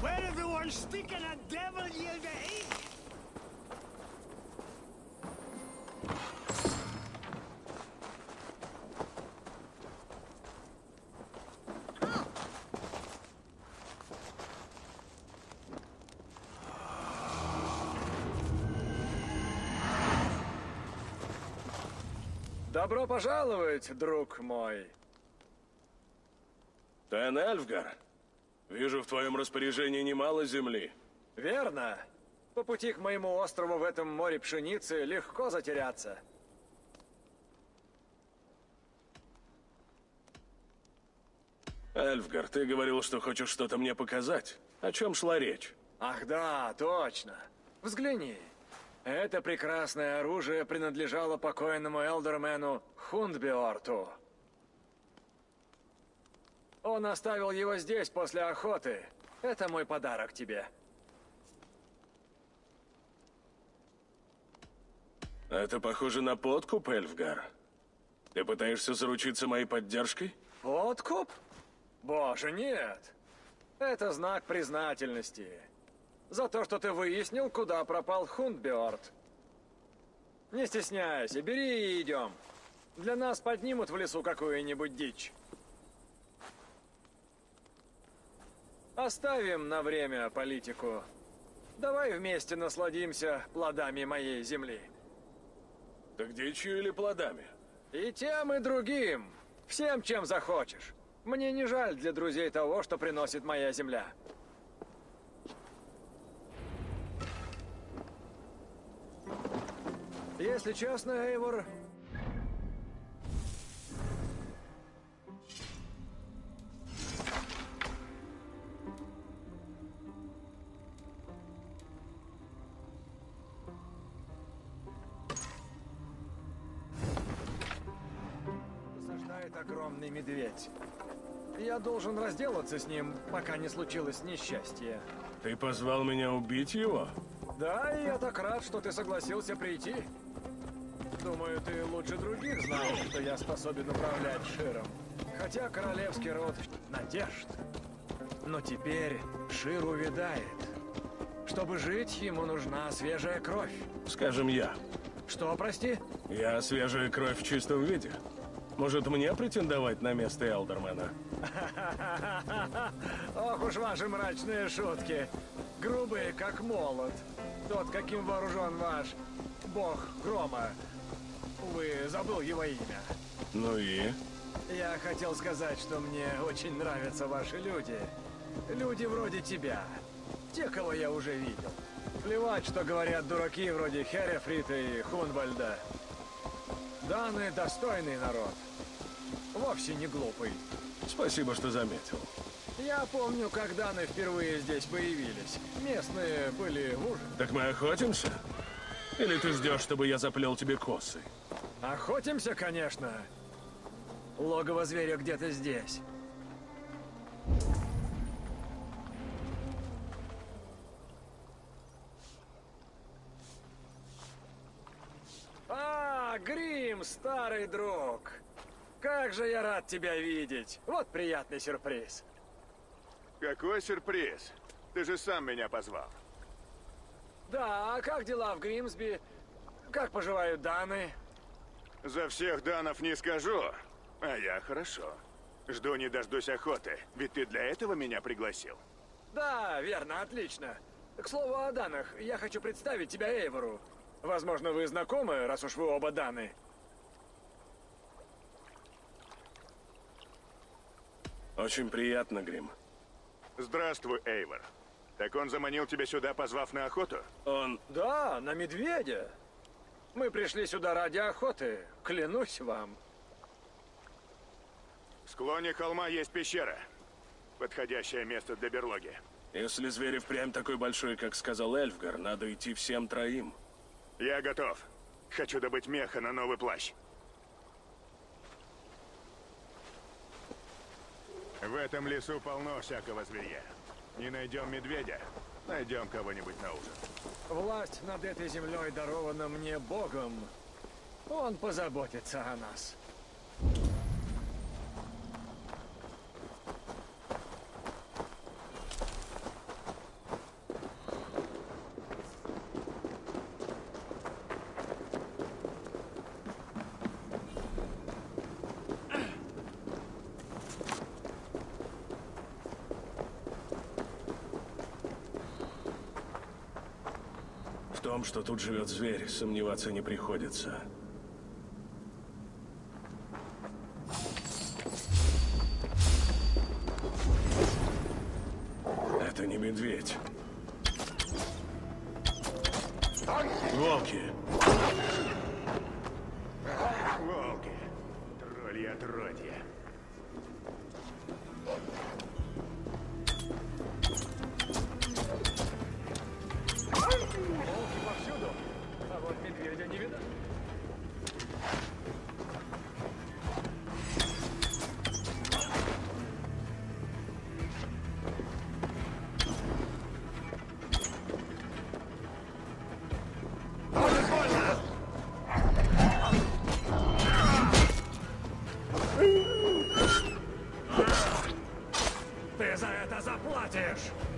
Where everyone's sticking Добро пожаловать, друг мой. Тен Эльфгар, вижу в твоем распоряжении немало земли. Верно. По пути к моему острову в этом море пшеницы легко затеряться. Эльфгар, ты говорил, что хочешь что-то мне показать. О чем шла речь? Ах да, точно. Взгляни. Это прекрасное оружие принадлежало покойному элдермену Хундбиорту. Он оставил его здесь после охоты. Это мой подарок тебе. Это похоже на подкуп, Эльфгар. Ты пытаешься заручиться моей поддержкой? Откуп? Боже, нет. Это знак признательности. За то, что ты выяснил, куда пропал Хундбиорд. Не стесняйся, бери и идем. Для нас поднимут в лесу какую-нибудь дичь. Оставим на время политику. Давай вместе насладимся плодами моей земли. Так дичью или плодами? И тем, и другим. Всем, чем захочешь. Мне не жаль для друзей того, что приносит моя земля. Если честно, Эйвор... Насаждает огромный медведь. Я должен разделаться с ним, пока не случилось несчастье. Ты позвал меня убить его? Да, и я так рад, что ты согласился прийти. Думаю, ты лучше других знал, что я способен управлять Широм. Хотя королевский род надежд. Но теперь Шир увядает. Чтобы жить, ему нужна свежая кровь. Скажем, я. Что, прости? Я свежая кровь в чистом виде. Может, мне претендовать на место Элдермена? Ох уж ваши мрачные шутки. Грубые, как молот. Тот, каким вооружен ваш бог грома. Увы, забыл его имя. Ну и? Я хотел сказать, что мне очень нравятся ваши люди. Люди вроде тебя. Те, кого я уже видел. Плевать, что говорят дураки вроде Херефрита и Хунвальда. Даны достойный народ. Вовсе не глупый. Спасибо, что заметил. Я помню, как Даны впервые здесь появились. Местные были в ужасе. Так мы охотимся? Или ты ждешь, чтобы я заплел тебе косы? Охотимся, конечно. Логово зверя где-то здесь. А, Грим, старый друг. Как же я рад тебя видеть. Вот приятный сюрприз. Какой сюрприз? Ты же сам меня позвал. Да, а как дела в Гримсби? Как поживают Даны? За всех данов не скажу, а я хорошо. Жду не дождусь охоты, ведь ты для этого меня пригласил. Да, верно, отлично. К слову о Данах, я хочу представить тебя Эйвору. Возможно, вы знакомы, раз уж вы оба Даны. Очень приятно, Грим. Здравствуй, Эйвор. Так он заманил тебя сюда, позвав на охоту? Он... Да, на медведя. Мы пришли сюда ради охоты, клянусь вам. В склоне холма есть пещера. Подходящее место для берлоги. Если зверь и впрямь такой большой, как сказал Эльфгар, надо идти всем троим. Я готов. Хочу добыть меха на новый плащ. В этом лесу полно всякого зверя. Не найдем медведя, найдем кого-нибудь на ужин. Власть над этой землей дарована мне Богом. Он позаботится о нас. Том, что тут живет зверь, сомневаться не приходится. Это не медведь. Волки. За это заплатишь!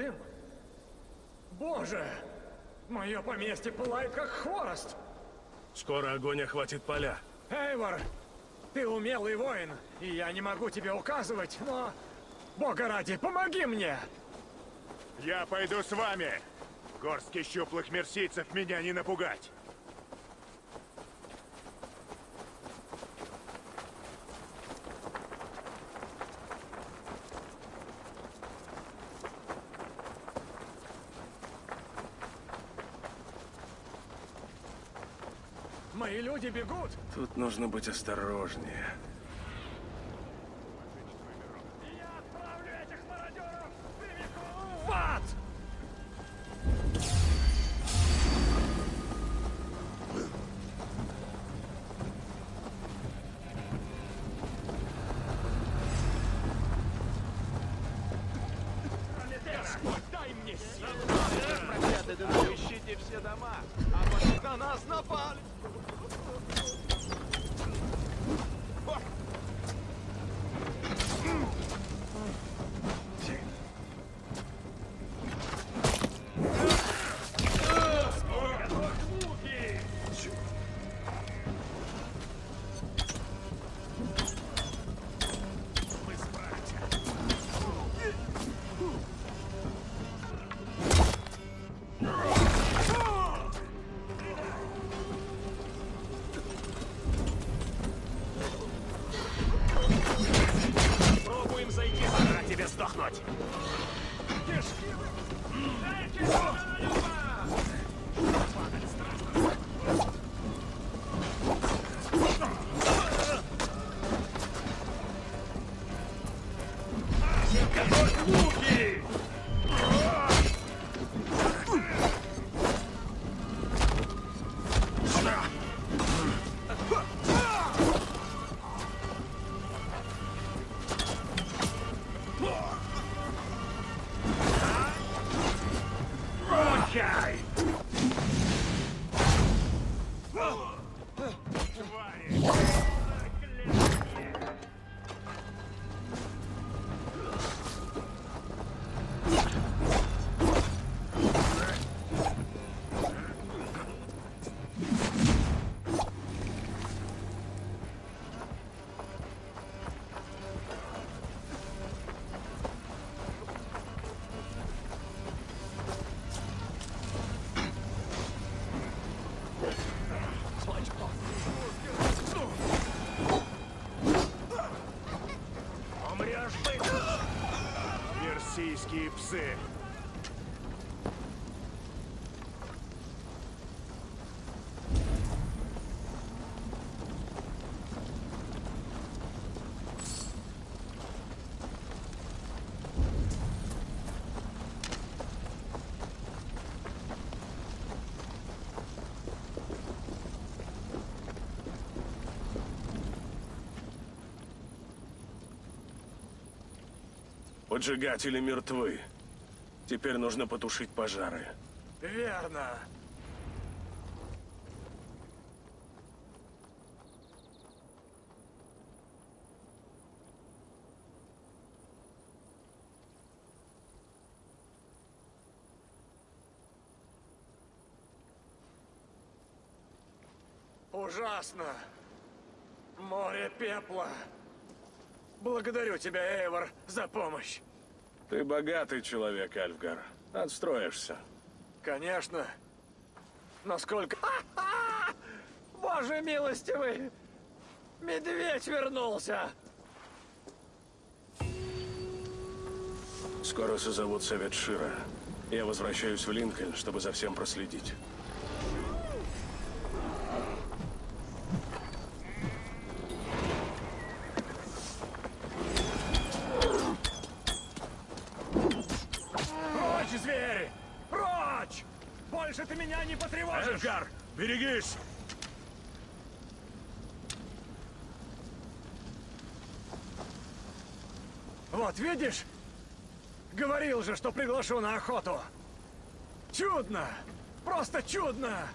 Дым? Боже! Мое поместье пылает, как хворост! Скоро огонь охватит поля. Эйвор, ты умелый воин, и я не могу тебе указывать, но... Бога ради, помоги мне! Я пойду с вами. Горстки щуплых мерсийцев меня не напугать. Мои люди бегут! Тут нужно быть осторожнее. Ищите все дома! А потом на нас напали! Duque! позиции! Поджигатели мертвы. Теперь нужно потушить пожары. Верно. Ужасно. Море пепла. Благодарю тебя, Эйвор, за помощь. Ты богатый человек, Альфгар. Отстроишься. Конечно. Насколько... А-а! Боже милостивый! Медведь вернулся! Скоро созовут совет Шира. Я возвращаюсь в Линкольн, чтобы за всем проследить. Прочь, звери! Прочь! Больше ты меня не потревожишь! Альфгар, берегись! Вот, видишь? Говорил же, что приглашу на охоту. Чудно! Просто чудно!